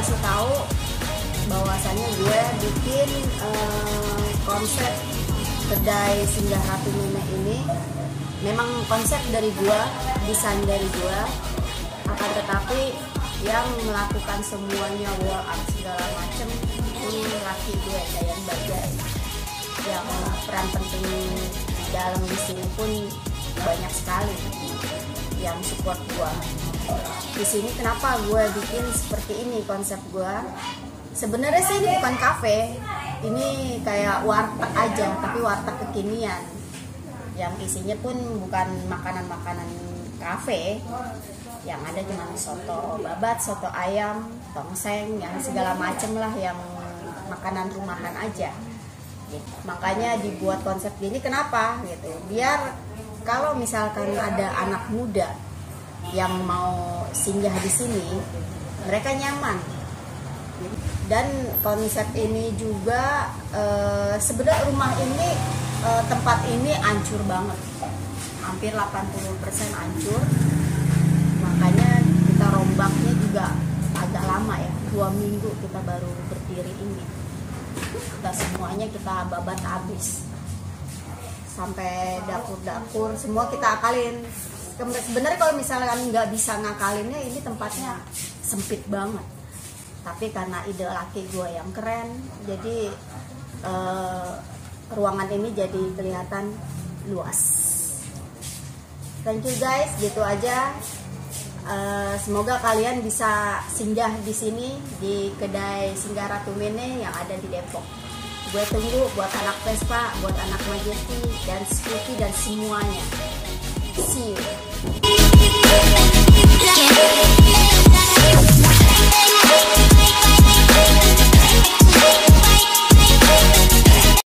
kasih tahu bahwasannya gue bikin eh, konsep kedai singgah ratu nenek ini. Memang konsep dari gue desain dari gue akan tetapi yang melakukan semuanya wall art segala macem ini laki gue Dayan Bagai yang peran penting dalam di sini pun banyak sekali yang support gue di sini kenapa gue bikin seperti ini konsep gue sebenarnya sih ini bukan kafe. Ini kayak warteg aja tapi warteg kekinian. Yang isinya pun bukan makanan-makanan kafe. Yang ada cuma soto babat soto ayam tongseng yang segala macem lah yang makanan rumahan aja. Gitu. makanya dibuat konsep gini kenapa? Gitu. Biar kalau misalkan ada anak muda yang mau singgah di sini mereka nyaman. Dan konsep ini juga eh, sebenarnya rumah ini eh, tempat ini hancur banget. Hampir 80% hancur makanya kita rombaknya juga agak lama ya. Dua minggu kita baru berdiri ini. Kita semuanya kita babat habis sampai dapur-dapur semua kita akalin. Sebenarnya kalau misalkan nggak bisa ngakalinnya ini tempatnya sempit banget. Tapi karena ide laki gue yang keren jadi eh, ruangan ini jadi kelihatan luas. Thank you guys gitu aja. Eh, semoga kalian bisa singgah di sini di kedai Singgah Ratu Mene yang ada di Depok gue tunggu buat anak Vespa, buat anak Majesty, dan Scoopy, dan semuanya. See you.